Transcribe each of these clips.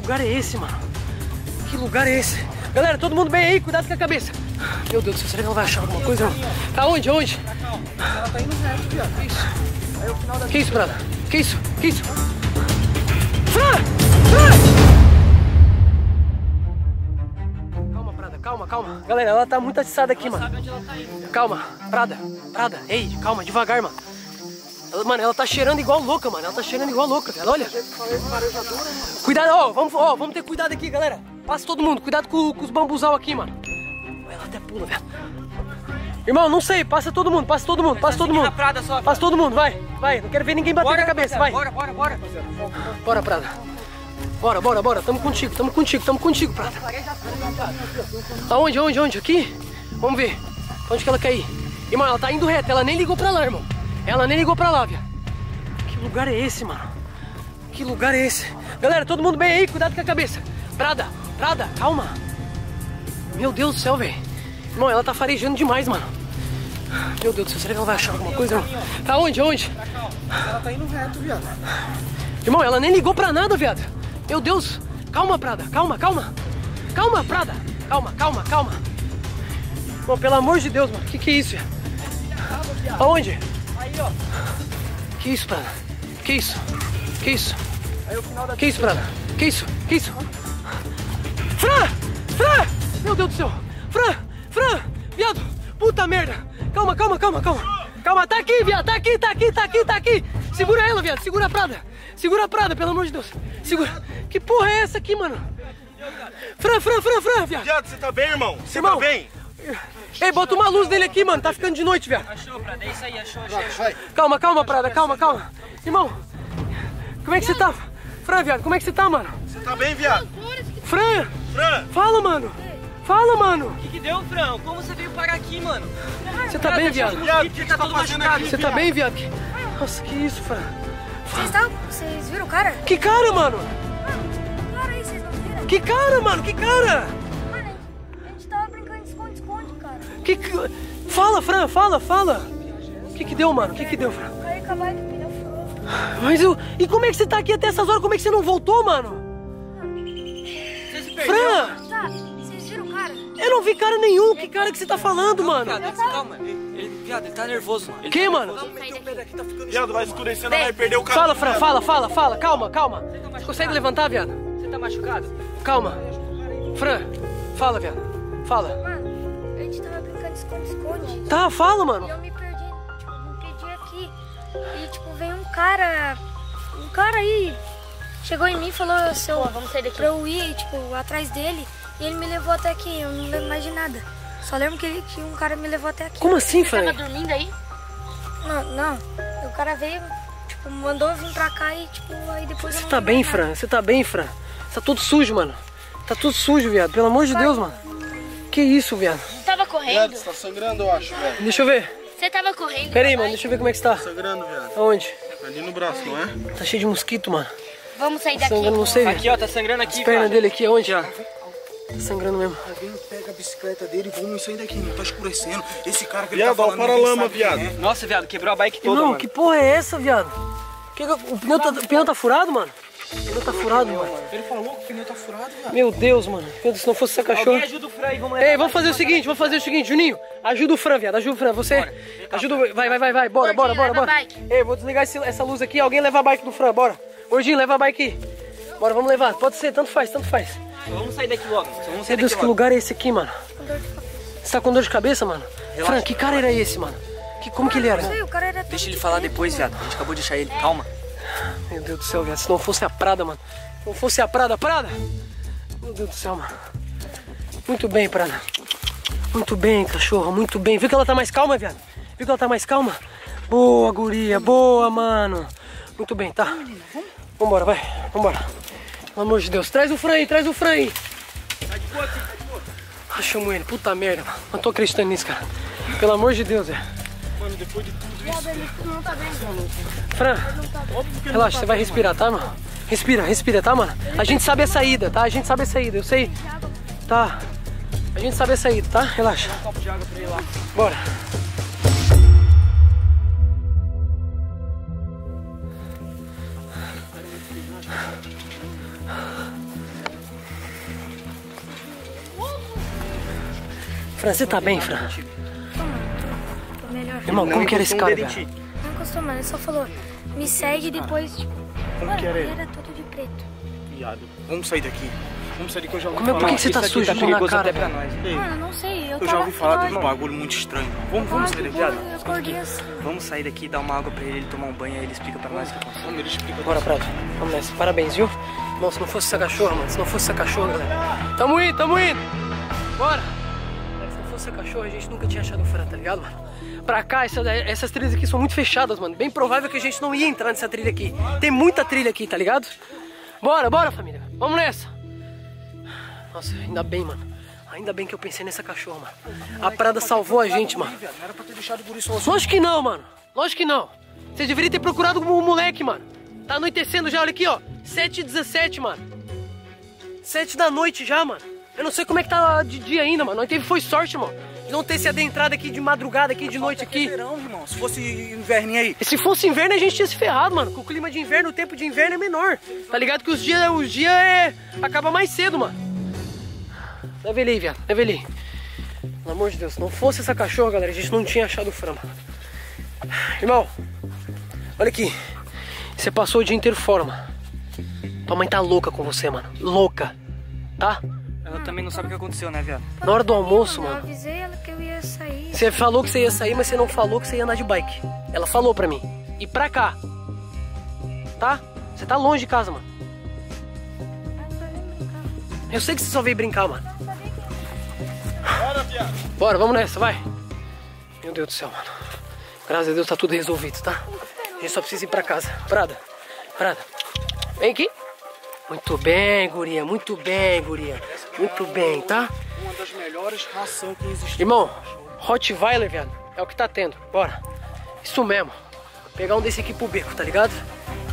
lugar é esse, mano? Que lugar é esse? Galera, todo mundo bem aí? Cuidado com a cabeça. Meu Deus do céu, será que ela vai achar alguma coisa? Não? Tá onde? Onde? Ela tá indo reto. Que isso? Aí o final da Que isso, Prada? Que isso? Que isso? Fran! Fran! Calma, Prada, calma, calma. Galera, ela tá muito atiçada aqui, mano. Calma, Prada, Prada, ei, calma, devagar, mano. Ela, mano, ela tá cheirando igual louca, mano. Ela tá cheirando igual louca, velho. Olha. Cuidado, ó, vamos, ó, vamos ter cuidado aqui, galera. Passa todo mundo, cuidado com, com os bambuzal aqui, mano. Ela até pula, velho. Irmão, não sei, passa todo mundo, passa todo mundo, passa todo mundo. Prada só. Passa todo mundo, vai, vai. Não quero ver ninguém bater na cabeça, vai. Bora, bora, bora. Bora, Prada. Bora, bora, bora. Tamo contigo, tamo contigo, tamo contigo, Prada. Aonde, aonde, aonde? Aqui? Vamos ver. Onde que ela quer ir? Irmão, ela tá indo reto, ela nem ligou pra lá, irmão. Ela nem ligou pra lá, viado. Que lugar é esse, mano? Que lugar é esse? Galera, todo mundo bem aí? Cuidado com a cabeça. Prada, Prada, calma. Meu Deus do céu, velho. Irmão, ela tá farejando demais, mano. Meu Deus do céu, será que ela vai achar alguma coisa? Não? Tá onde, onde? Ela tá indo reto, viado. Irmão, ela nem ligou pra nada, viado. Meu Deus. Calma, Prada. Calma, calma. Calma, Prada. Calma, calma, calma. Irmão, pelo amor de Deus, mano. Que que é isso, viado? Aonde? Ó. Que isso, Prada? Que isso? Que isso? Aí o final da Que isso, Prada? Que isso? Que isso? Fran! Fran! Meu Deus do céu! Fran! Fran! Viado! Puta merda! Calma, calma, calma, calma! Calma, tá aqui, viado! Tá aqui, tá aqui, tá aqui, tá aqui! Segura ela, viado! Segura a Prada! Segura a Prada, pelo amor de Deus! Segura! Que porra é essa aqui, mano? Fran, Fran, Fran, Fran, viado! Viado, você tá bem, irmão? Você Irmão. tá bem? Ei, bota uma luz nele aqui, mano! Tá ficando de noite, viado! Achou, Prada. É isso aí, achou, achou. Calma, calma, Prada, calma, calma! Irmão! Como é que você tá? Fran, viado, como é que você tá, mano? Você tá bem, viado? Fran! Fran, Fala, mano! Fala, mano! O que que deu, Fran? Como você veio parar aqui, mano? Você tá bem, viado? viado, o que, Você que tá você tá todo fazendo machucado. aqui? Você tá bem, viado? Que- Nossa, que isso, Fran? Vocês estavam. Vocês viram o cara? Que cara, mano? O cara aí, vocês não viram? Que cara, mano? Que cara? Que, que... Fala, Fran, fala, fala. O que que deu, mano? O que que deu, Fran? Mas eu... E como é que você tá aqui até essas horas? Como é que você não voltou, mano? Você se perdeu. Fran! Tá, vocês viram o cara? Eu não vi cara nenhum. Que cara que você tá falando, mano? Viado, calma. Ele, ele- viado, ele tá nervoso, mano. Ele Que, tá mano? nervoso. Viado, vai escurecendo, vai perder o carro. Fala, Fran, fala, fala, fala. Calma, calma. Você consegue levantar, viado? Você tá machucado? Calma. Fran, fala, viado. Fala. Tava esconde-esconde. Tá, fala, E mano. eu me perdi, tipo, me perdi aqui. E, tipo, veio um cara. Um cara aí. Chegou em mim e falou se eu, vamos sair daqui. pra eu ir, tipo, atrás dele. E ele me levou até aqui. Eu não lembro mais de nada. Só lembro que, ele, que um cara me levou até aqui. Como assim, Fran? dormindo aí? Não, não. O cara veio, tipo, mandou vir pra cá e, tipo, aí depois Você tá bem. Fran? Você tá bem, Fran? Você tá tudo sujo, mano. Tá tudo sujo, viado. Pelo amor de Deus, mano. Que isso, viado? Viado, correndo? você tá sangrando, eu acho, velho. Deixa eu ver. Você tava correndo? Pera aí, mano. Deixa eu ver como é que você tá. Sangrando, viado. Aonde? Ali no braço, não é? Tá cheio de mosquito, mano. Vamos sair Tá daqui. sangrando, não sei, Aqui, velho. ó, tá sangrando As aqui, pernas cara. dele aqui, aonde? Tá sangrando mesmo. Alguém pega a bicicleta dele e vamos sair daqui, não tá escurecendo. Esse cara que ele Viado, tá ó o falando, paralama, sabe quem viado. é. Nossa, viado, quebrou a bike toda, Irmão, mano. que porra é essa, viado? Que que- o, pneu tá, o pneu tá furado, mano? O pneu tá furado, mano. Ele falou que o pneu tá furado, viado. Meu Deus, mano. Meu Deus, se não fosse essa cachorro. Alguém ajuda o Fran aí, vamos levar. Ei, vamos fazer o seguinte, vamos fazer o seguinte, Juninho. Ajuda o Fran, viado. Ajuda o Fran. Você. Ajuda o. Vai, vai, vai, vai. Bora, bora, Gordinho, bora, leva bora. a bike. Ei, vou desligar esse- essa luz aqui. Alguém leva a bike do Fran, bora. Gordinho, leva a bike aí. Bora, vamos levar. Pode ser, tanto faz, tanto faz. Vamos sair daqui logo. Vamos Meu sair Deus, daqui que logo. lugar é esse aqui, mano? Você tá com dor de cabeça, mano? Fran, que cara era esse, mano? Que, como que ele era? Não sei, o cara era Deixa ele falar depois, mano. viado. A gente acabou de deixar ele. Calma. Meu Deus do céu, viado. Se não fosse a Prada, mano. Se não fosse a Prada, Prada! Meu Deus do céu, mano. Muito bem, Prada. Muito bem, cachorro, muito bem. Viu que ela tá mais calma, viado? Viu que ela tá mais calma? Boa, guria, boa, mano. Muito bem, tá? Vambora, vai. Vambora. Pelo amor de Deus. Traz o Fran aí, traz o Fran aí. Ah, chamo ele. Puta merda, mano. Não tô acreditando nisso, cara. Pelo amor de Deus, velho. Mano, depois de. Fran, relaxa, você vai respirar, tá, mano? Respira, respira, tá, mano? A gente sabe a saída, tá? A gente sabe a saída, eu sei. Tá. A gente sabe a saída, tá? Relaxa. Bora. Fran, você tá bem, Fran? Irmão, como que era esse cara, velho? Não encostou, mano. Ele só falou, me segue e depois, tipo. Mano, que era ele era todo de preto. Viado. Vamos sair daqui. Vamos sair daqui, eu já ouvi Como é- por falar. que que você tá sujo tá na perigoso cara, até pra velho? Mano, não sei. Eu, eu já ouvi falar de um bagulho muito estranho. Vamos, vamos sair daqui, viado. Eu acordei assim. Vamos sair daqui, dar uma água pra ele, ele tomar um banho, aí ele explica pra nós o que aconteceu. Vamos, ele explica. Bora, Prado. Vamos nessa. Parabéns, viu? Irmão, se não fosse essa cachorra, mano. Se não fosse essa cachorra, galera. Tamo indo, tamo indo. Bora. Se não fosse essa cachorra, a gente nunca tinha achado o Fran, tá ligado, mano? Pra cá, essa- essas trilhas aqui são muito fechadas, mano. Bem provável que a gente não ia entrar nessa trilha aqui. Tem muita trilha aqui, tá ligado? Bora, bora, família. Vamos nessa. Nossa, ainda bem, mano. Ainda bem que eu pensei nessa cachorra, mano. A Prada salvou a gente, mano. Não era pra ter deixado o guri sozinho. Lógico que não, mano. Lógico que não. Você deveria ter procurado o moleque, mano. Tá anoitecendo já, olha aqui, ó. 7h17, mano. 7 da noite já, mano. Eu não sei como é que tá de dia ainda, mano. Nós teve foi sorte, mano. Não ter se adentrado aqui de madrugada, aqui de noite aqui. Verão, irmão. Se fosse inverno aí. Se fosse inverno, a gente tinha se ferrado, mano. Com o clima de inverno, o tempo de inverno é menor. Tá ligado que os dias os dia é. acaba mais cedo, mano. Leva ele aí, viado. Leva ele aí. Pelo amor de Deus, se não fosse essa cachorra, galera, a gente não tinha achado o Fran, mano. Irmão, olha aqui. Você passou o dia inteiro fora, mano. Tua mãe tá louca com você, mano. Louca. Tá? Ela também não sabe o que aconteceu, né, viado? Na hora do almoço, Eu mano. avisei ela que eu ia sair. Você falou que você ia sair, mas você não falou que você ia andar de bike. Ela falou pra mim. E pra cá. Tá? Você tá longe de casa, mano. Eu sei que você só veio brincar, mano. Bora, vamos nessa, vai. Meu Deus do céu, mano. Graças a Deus tá tudo resolvido, tá? A gente só precisa ir pra casa. Prada, Prada. Vem aqui. Muito bem, guria. Muito bem, guria. Muito bem, tá? Uma das melhores rações que existe. Irmão, Rottweiler, viado, é o que tá tendo. Bora. Isso mesmo. Pegar um desse aqui pro beco, tá ligado?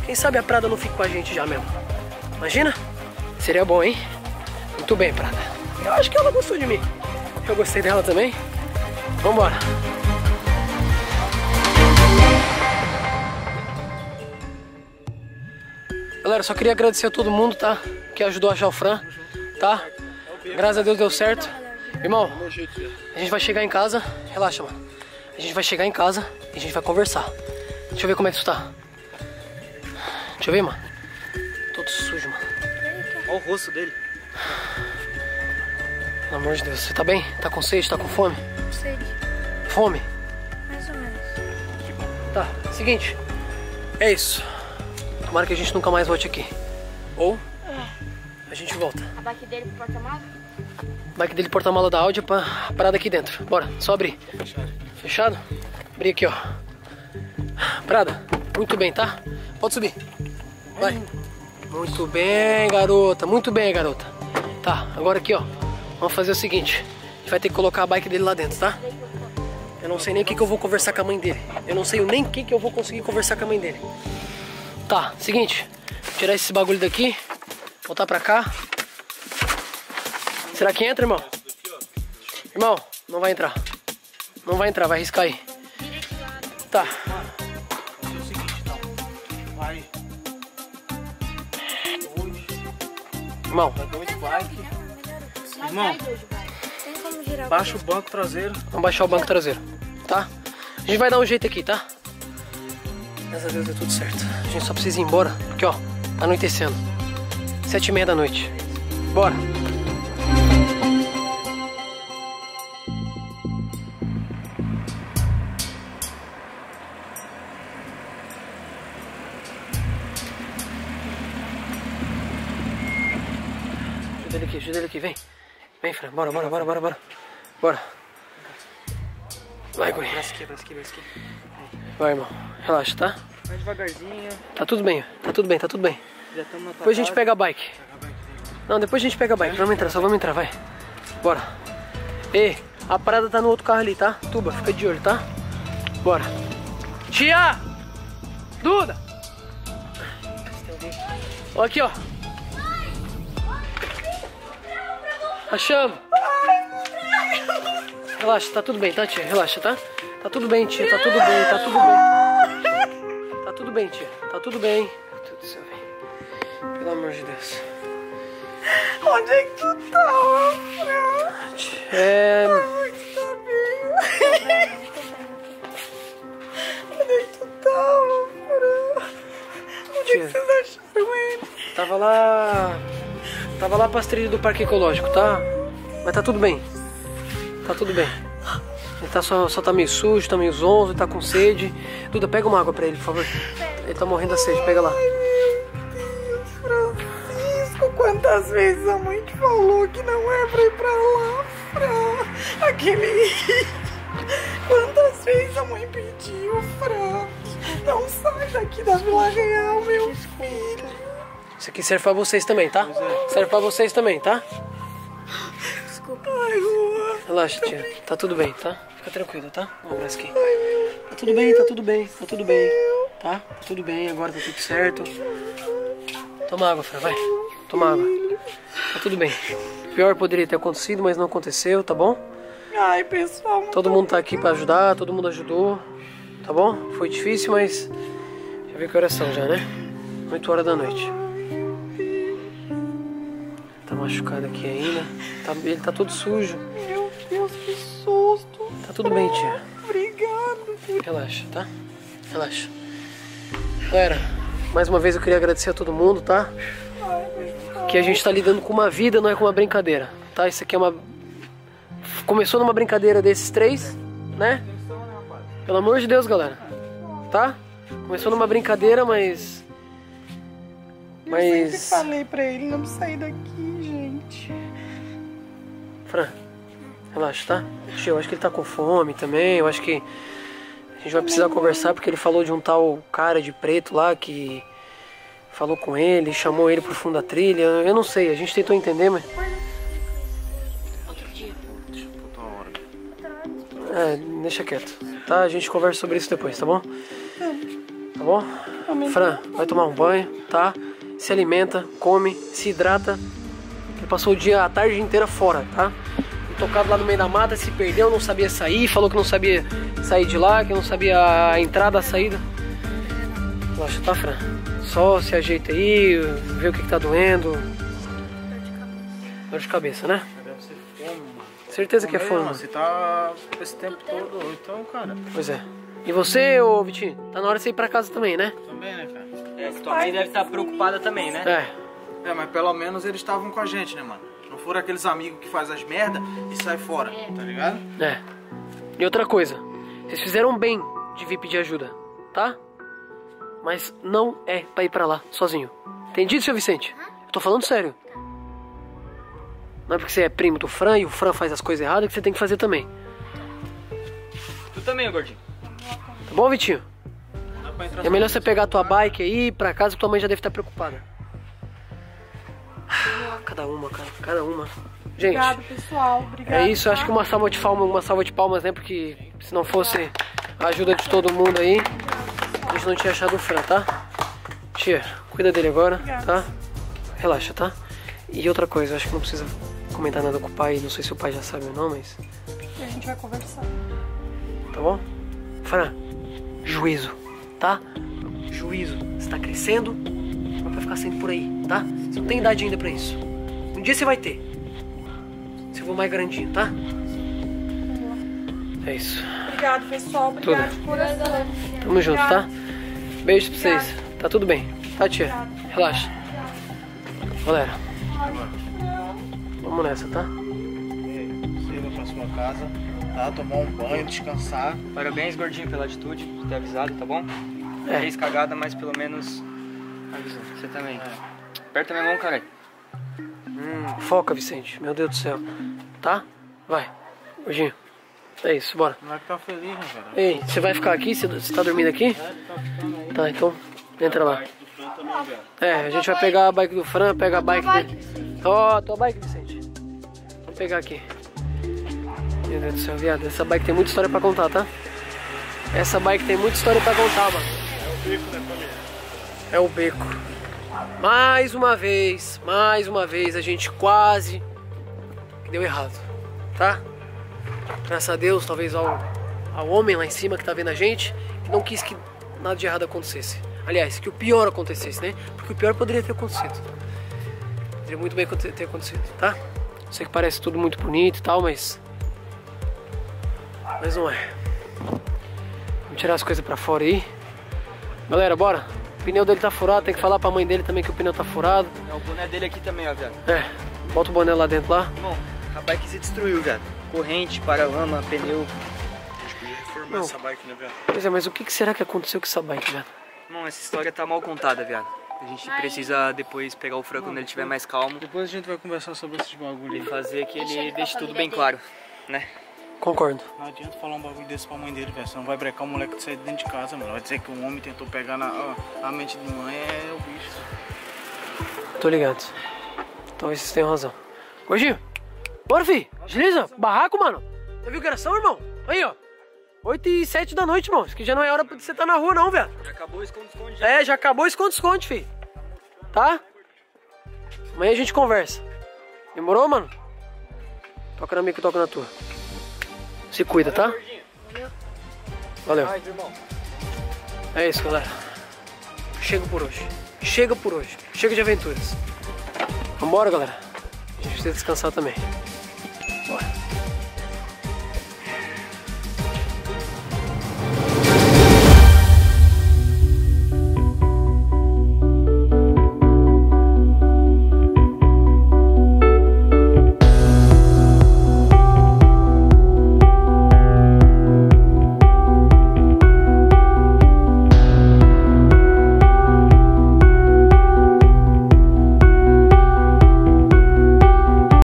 Quem sabe a Prada não fica com a gente já mesmo. Imagina? Seria bom, hein? Muito bem, Prada. Eu acho que ela gostou de mim. Eu gostei dela também. Vambora. Galera, só queria agradecer a todo mundo, tá? Que ajudou a achar o Fran, tá? Graças a Deus deu certo. Irmão, a gente vai chegar em casa. Relaxa, mano. A gente vai chegar em casa e a gente vai conversar. Deixa eu ver como é que tu tá. Deixa eu ver, mano. Todo sujo, mano. Olha o rosto dele. Pelo amor de Deus. Você tá bem? Tá com sede? Tá com fome? Sede, Fome? mais ou menos. Tá, seguinte. É isso. Tomara que a gente nunca mais volte aqui. Ou a gente volta. A bike dele pro porta-malas? Bike dele porta-mala da Audi pra parada aqui dentro. Bora, só abrir. Fechado? Abrir aqui, ó. Prada, muito bem, tá? Pode subir. Vai. Muito bem, garota. Muito bem, garota. Tá, agora aqui, ó. Vamos fazer o seguinte. A gente vai ter que colocar a bike dele lá dentro, tá? Eu não sei nem o que, que eu vou conversar com a mãe dele. Eu não sei nem o que, que eu vou conseguir conversar com a mãe dele. Tá, seguinte. Tirar esse bagulho daqui. Voltar pra cá. Será que entra, irmão? Irmão, não vai entrar. Não vai entrar, vai arriscar aí. Tá. Irmão. Irmão, baixa o banco traseiro. vamos baixar o banco traseiro. Tá? A gente vai dar um jeito aqui, tá? Graças a Deus deu tudo certo. A gente só precisa ir embora. Porque, ó, tá anoitecendo. Sete e meia da noite. Bora. Ajuda ele aqui, ajuda ele aqui, vem. Vem, Fran, bora, bora, bora, bora, bora. Bora. Vai, guri. Braço aqui, braço aqui, braço aqui. Vai, irmão. Relaxa, tá? Vai devagarzinho. Tá tudo bem, tá tudo bem, tá tudo bem. Já estamos Depois a gente pega a bike. Não, depois a gente pega a bike. Vamos entrar, só vamos entrar, vai. Bora. Ei, a parada tá no outro carro ali, tá? Tuba, fica de olho, tá? Bora. Tia! Duda! Ó aqui, ó. Achamos. Relaxa, tá tudo bem, tá, tia? Relaxa, tá? Tá tudo bem, tia, tá tudo bem, tá tudo bem. Tá tudo bem, tia, tá tudo bem. Tudo céu, velho. Pelo amor de Deus. Onde é que tu tá, Fran? É. Ai. Onde é que tu tá, Fran? Onde é que tá, é vocês acharam ele? Tava lá. Tava lá pra trilhas do parque ecológico, tá? Mas tá tudo bem. Tá tudo bem. Ele tá só, só tá meio sujo, tá meio zonzo, tá com sede. Duda, pega uma água pra ele, por favor. Ele tá morrendo da sede, pega lá. Deus, Francisco, quantas vezes a mãe te falou que não é pra ir pra lá, Fran? Aquele. Quantas vezes a mãe pediu, Fran? Não sai daqui da Vila Real, meu filho. Isso aqui serve pra vocês também, tá? Serve pra vocês também, tá? Ai, Juan. Relaxa, tia. Tá tudo bem, tá? Fica tranquila, tá? Um abraço aqui. Tá tudo bem, tá tudo bem, tá tudo bem. Tá? Tá tudo bem, agora tá tudo certo. Toma água, Fran, vai. Toma água. Tá tudo bem. Pior poderia ter acontecido, mas não aconteceu, tá bom? Ai, pessoal. Todo mundo tá aqui pra ajudar, todo mundo ajudou. Tá bom? Foi difícil, mas. Já viu que horas são já, né? 8 horas da noite. Tá machucado aqui ainda. Tá- ele tá todo sujo. Tudo bem, tia. Obrigado. Relaxa, tá? Relaxa. Galera, mais uma vez eu queria agradecer a todo mundo, tá? Que a gente tá lidando com uma vida, não é com uma brincadeira, tá? Isso aqui é uma. Começou numa brincadeira desses três, né? Pelo amor de Deus, galera. Tá? Começou numa brincadeira, mas. Eu sempre Mas. falei pra ele não sair daqui, gente. Fran, relaxa, tá? Eu acho que ele tá com fome também. Eu acho que a gente vai precisar conversar porque ele falou de um tal cara de preto lá que falou com ele, chamou ele pro fundo da trilha. Eu não sei, a gente tentou entender, mas. É, deixa quieto. Tá? A gente conversa sobre isso depois, tá bom? Tá bom? Fran, vai tomar um banho, tá? Se alimenta, come, se hidrata. Ele passou o dia, a tarde inteira fora, tá? Tocado lá no meio da mata, se perdeu, não sabia sair, falou que não sabia sair de lá, que não sabia a entrada, a saída. Relaxa, tá, Fran? Só se ajeita aí, vê o que, que tá doendo. Dor de cabeça, né? Deve ser fome, mano. Certeza que é fome. mano. Você tá esse tempo todo, então, cara. Pois é. E você, ô Vitinho, tá na hora de você ir pra casa também, né? Também, né, cara? É, tua mãe deve estar preocupada também, né? É. É, mas pelo menos eles estavam com a gente, né, mano? Foram aqueles amigos que faz as merda e sai fora, tá ligado? É. E outra coisa, vocês fizeram bem de vir pedir ajuda, tá? Mas não é pra ir pra lá sozinho. Entendido, seu Vicente? Eu tô falando sério. Não é porque você é primo do Fran e o Fran faz as coisas erradas que você tem que fazer também. Tu também, gordinho. Tá bom, Vitinho? É melhor você pegar a tua bike aí e ir pra casa que tua mãe já deve estar preocupada. Cada uma, cara. Cada uma. Gente. Obrigado, pessoal. Obrigado. É isso, eu acho tá? que uma salva de palmas, uma salva de palmas, né? Porque se não fosse a ajuda de todo mundo aí, a gente não tinha achado o Fran, tá? Tia, cuida dele agora, tá? Relaxa, tá? E outra coisa, acho que não precisa comentar nada com o pai, não sei se o pai já sabe ou não, mas. A gente vai conversar. Tá bom? Fran, juízo, tá? Juízo. Você tá crescendo, ficar sempre por aí, tá? Você não tem idade ainda pra isso. Um dia você vai ter. Se eu for mais grandinho, tá? É isso. Obrigado, pessoal. Obrigado de coração. Tamo junto, tá? Beijo pra vocês. Tá tudo bem, tá, tia? Relaxa. Galera, vamos nessa, tá? Você vai pra sua casa, tá? Tomar um banho, descansar. Parabéns, gordinho, pela atitude, por ter avisado, tá bom? É. Fez cagada, mas pelo menos Você também. Aperta minha mão, caralho. Foca, Vicente. Meu Deus do céu. Tá? Vai. Gordinho. É isso, bora. Não é que tá feliz, né, cara? Ei, você vai ficar aqui? Você tá dormindo aqui? Tá, então entra lá. É, a gente vai pegar a bike do Fran, pega a bike dele. Ó, tua bike, Vicente. Vamos pegar aqui. Meu Deus do céu, viado. Essa bike tem muita história pra contar, tá? Essa bike tem muita história pra contar, mano. É o beco. Mais uma vez, mais uma vez, a gente quase deu errado, tá? Graças a Deus, talvez ao, ao homem lá em cima que tá vendo a gente, que não quis que nada de errado acontecesse. Aliás, que o pior acontecesse, né? Porque o pior poderia ter acontecido. Poderia muito bem ter acontecido, tá? Sei que parece tudo muito bonito e tal, mas. Mas não é. Vamos tirar as coisas pra fora aí. Galera, bora? Pneu dele tá furado, tem que falar pra mãe dele também que o pneu tá furado. É o boné dele aqui também, ó, viado. É, bota o boné lá dentro lá. Bom, a bike se destruiu, viado. Corrente, paralama, pneu. Podia reformar Não. essa bike, né, velho? Pois é, mas o que, que será que aconteceu com essa bike, velho? Bom, essa história tá mal contada, viado. A gente precisa depois pegar o Fran quando ele estiver mais calmo Depois a gente vai conversar sobre esses bagulho e aí. fazer que ele deixe tudo bem claro, né? Concordo. Não adianta falar um bagulho desse pra mãe dele, velho. Senão vai brecar o moleque de sair de dentro de casa, mano. Vai dizer que um homem tentou pegar na, a mente de mãe é o bicho. Tô ligado. Talvez vocês tenham razão. Gordinho, bora, fi. Agiliza. Barraco, mano. Já viu que são, irmão? Aí, ó. 8 e 7 da noite, irmão. Isso aqui já não é hora de você estar na rua, não, velho. Já acabou o esconde-esconde já. É, já acabou o esconde-esconde, fi. Tá? Amanhã a gente conversa. Demorou, mano? Toca na minha que eu toco na tua. Se cuida, tá? Valeu. É isso, galera. Chega por hoje. Chega por hoje. Chega de aventuras. Vambora, galera. A gente precisa descansar também.